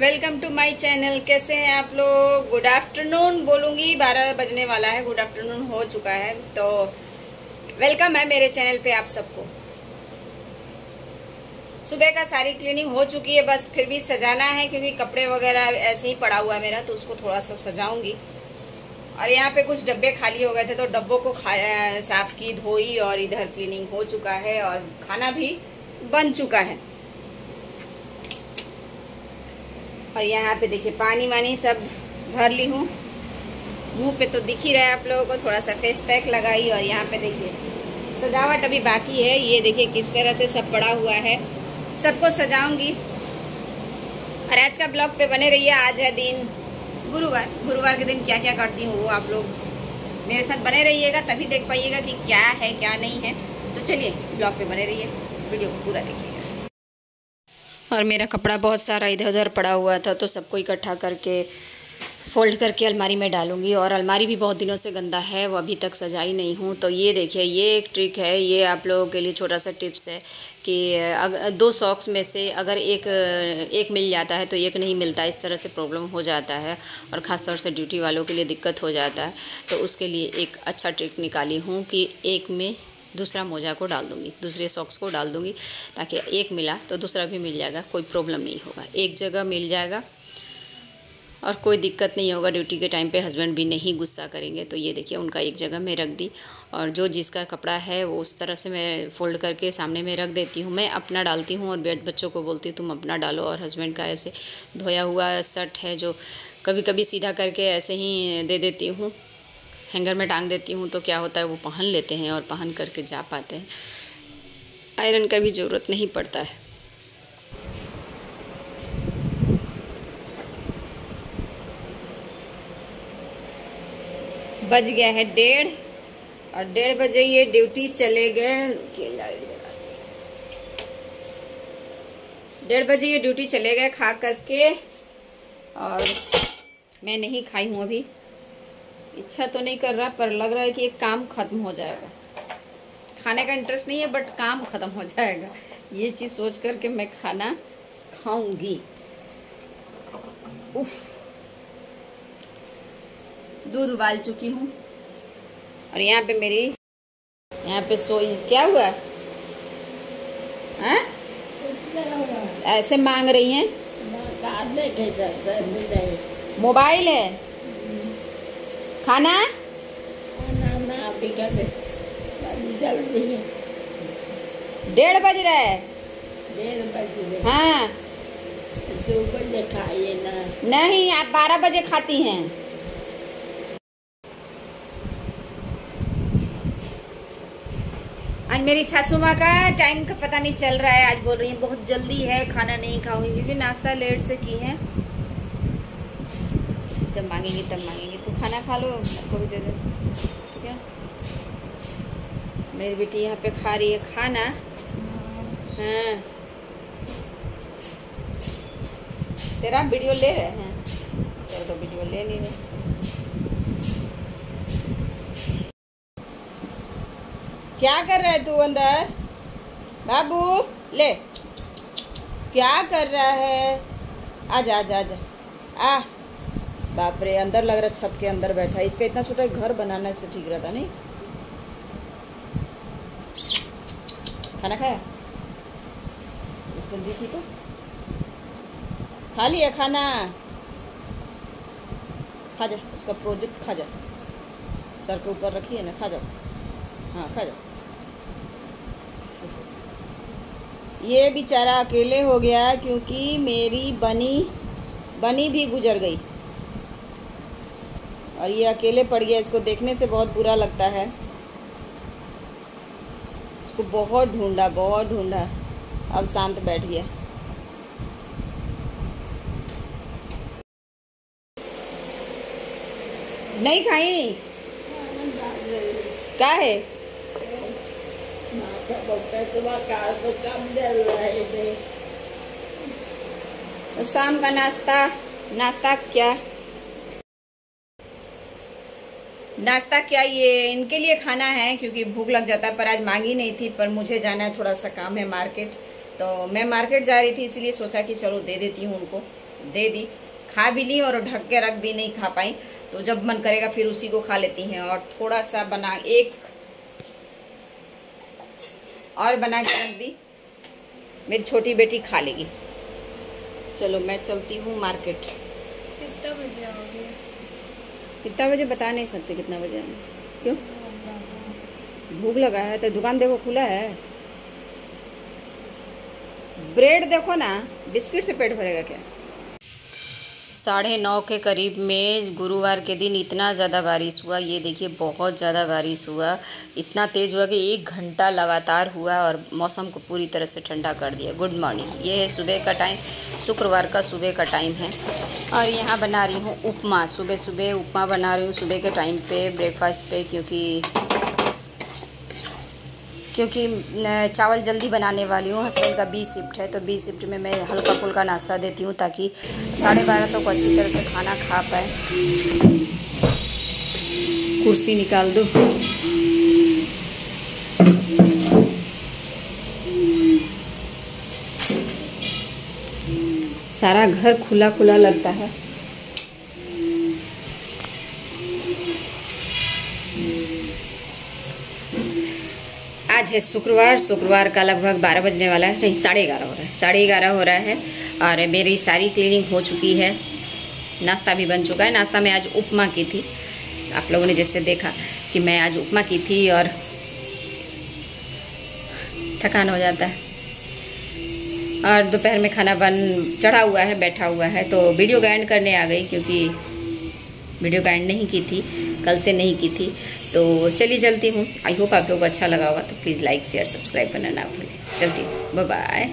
Welcome to my channel. कैसे हैं आप लोग? गुड आफ्टरनून बोलूँगी। बारह बजने वाला है। गुड आफ्टरनून हो चुका है। तो वेलकम है मेरे चैनल पे आप सबको। सुबह का सारी क्लीनिंग हो चुकी है। बस फिर भी सजाना है क्योंकि कपड़े वगैरह ऐसे ही पड़ा हुआ है मेरा तो उसको थोड़ा सा सजाऊँगी। और यहाँ पे कुछ डब्बे खाली हो गए थे तो डब्बों को साफ़ की, धोई और इधर क्लीनिंग हो चुका है और खाना भी बन चुका है। और यहाँ पे देखिए, पानी वानी सब भर ली हूँ। मुँह पे तो दिख ही रहा है आप लोगों को, थोड़ा सा फेस पैक लगाई और यहाँ पे देखिए, सजावट अभी बाकी है। ये देखिए किस तरह से सब पड़ा हुआ है। सबको सजाऊँगी। और आज का ब्लॉग पे बने रहिए, आज है दिन, गुरुवार। गुरुवार के दिन क्या क्या करती हूँ वो आप लोग मेरे साथ बने रहिएगा, तभी देख पाइएगा कि क्या है, क्या नहीं है। तो चलिए, ब्लॉग पे बने रहिए, वीडियो को पूरा देखिए और मेरा कपड़ा बहुत सारा इधर उधर पड़ा हुआ था तो सबको इकट्ठा करके फ़ोल्ड करके अलमारी में डालूँगी और अलमारी भी बहुत दिनों से गंदा है, वो अभी तक सजाई नहीं हूँ। तो ये देखिए, ये एक ट्रिक है, ये आप लोगों के लिए छोटा सा टिप्स है कि अगर दो सॉक्स में से अगर एक एक मिल जाता है तो एक नहीं मिलता, इस तरह से प्रॉब्लम हो जाता है और ख़ास तौर से ड्यूटी वालों के लिए दिक्कत हो जाता है। तो उसके लिए एक अच्छा ट्रिक निकाली हूँ कि एक में दूसरा मोजा को डाल दूँगी, दूसरे सॉक्स को डाल दूँगी ताकि एक मिला तो दूसरा भी मिल जाएगा, कोई प्रॉब्लम नहीं होगा। एक जगह मिल जाएगा और कोई दिक्कत नहीं होगा ड्यूटी के टाइम पे हस्बैंड भी नहीं गुस्सा करेंगे तो ये देखिए उनका एक जगह मैं रख दी और जो जिसका कपड़ा है वो उस तरह से मैं फ़ोल्ड करके सामने में रख देती हूँ। मैं अपना डालती हूँ और बच्चों को बोलती हूँ, तुम अपना डालो। और हस्बैंड का ऐसे धोया हुआ शर्ट है जो कभी कभी सीधा करके ऐसे ही दे देती हूँ। हैंगर में टांग देती हूँ तो क्या होता है वो पहन लेते हैं और पहन करके जा पाते हैं। आयरन का भी ज़रूरत नहीं पड़ता है। बज गया है डेढ़ और डेढ़ बजे ये ड्यूटी चले गए। डेढ़ बजे ये ड्यूटी चले गए खा करके और मैं नहीं खाई हूँ अभी। इच्छा तो नहीं कर रहा पर लग रहा है कि एक काम खत्म हो जाएगा। खाने का इंटरेस्ट नहीं है बट काम खत्म हो जाएगा। ये चीज़ सोच करके मैं खाना खाऊँगी। दूध उबाल चुकी हूँ। और यहाँ पे मेरी यहाँ पे सोई क्या हुआ? है? ऐसे मांग रही हैं। मोबाइल है? खाना डेढ़ बज रहा है। हाँ। ना नहीं, आप बारह बजे खाती हैं। आज मेरी सासू माँ का टाइम का पता नहीं चल रहा है। आज बोल रही है, बहुत जल्दी है, खाना नहीं खाऊँगी क्योंकि नाश्ता लेट से की है। जब मांगेंगी तब मांगेंगी तू खाना खा लो को भी दे दे ठीक है मेरी बेटी यहाँ पे खा रही है खाना हाँ तेरा वीडियो ले रहे हैं तेरा तो वीडियो ले नहीं रहे क्या कर रहा है तू अंदर बाबू ले क्या कर रहा है आजा आजा आजा आ बाप रे, अंदर लग रहा छत के अंदर बैठा है। इसका इतना छोटा घर बनाना से ठीक रहता, नहीं? खाना खाया? खा लिया खाना। खा जा, उसका प्रोजेक्ट खा जा। सर के ऊपर रखिए ना, खा जाओ। हाँ खा जाओ। ये बेचारा अकेले हो गया क्योंकि मेरी बनी बनी भी गुजर गई। और ये अकेले पड़ गया, इसको देखने से बहुत बुरा लगता है। उसको बहुत ढूंढा बहुत ढूंढा। अब शांत बैठ गया। नहीं खाई? क्या है? तो शाम का नाश्ता नाश्ता क्या? नाश्ता क्या ये इनके लिए खाना है? क्योंकि भूख लग जाता है, पर आज मांगी नहीं थी, पर मुझे जाना है, थोड़ा सा काम है मार्केट। तो मैं मार्केट जा रही थी, इसलिए सोचा कि चलो दे देती हूँ उनको। दे दी। खा भी ली और ढक के रख दी, नहीं खा पाई। तो जब मन करेगा, फिर उसी को खा लेती हैं। और थोड़ा सा बना, एक और बना के रख दी। मेरी छोटी बेटी खा लेगी। चलो, मैं चलती हूँ मार्केट। कितना बजे आओगे? कितना बजे बता नहीं सकते कितना बजे आना क्यों? भूख लगा है तो दुकान देखो खुला है। ब्रेड देखो ना, बिस्किट से पेट भरेगा क्या? साढ़े नौ के करीब में गुरुवार के दिन इतना ज़्यादा बारिश हुआ, ये देखिए बहुत ज़्यादा बारिश हुआ। इतना तेज़ हुआ कि एक घंटा लगातार हुआ और मौसम को पूरी तरह से ठंडा कर दिया। Good morning. ये है सुबह का टाइम। शुक्रवार का सुबह का टाइम है। और यहाँ बना रही हूँ उपमा। सुबह सुबह उपमा बना रही हूँ सुबह के टाइम पे, ब्रेकफास्ट पे, क्योंकि क्योंकि चावल जल्दी बनाने वाली हूँ, हस्बैंड का बी शिफ्ट है तो बी शिफ्ट में मैं हल्का फुल्का नाश्ता देती हूँ ताकि साढ़े बारह तक तो अच्छी तरह से खाना खा पाए। कुर्सी निकाल दो। सारा घर खुला खुला लगता है। आज है शुक्रवार शुक्रवार का लगभग बारह बजने वाला है, नहीं, साढ़े ग्यारह हो रहा है, साढ़े ग्यारह हो रहा है और मेरी सारी क्लीनिंग हो चुकी है, नाश्ता भी बन चुका है, नाश्ता में आज उपमा की थी, आप लोगों ने जैसे देखा कि मैं आज उपमा की थी और थकान हो जाता है। और दोपहर में खाना बन, चढ़ा हुआ है, बैठा हुआ है तो वीडियो का एंड करने आ गई क्योंकि वीडियो का एंड नहीं की थी कल से नहीं की थी। तो चलिए चलती हूँ। आई होप आप लोगों अच्छा लगा होगा तो प्लीज़ लाइक शेयर सब्सक्राइब करना ना भूलें। चलती हूँ। बाय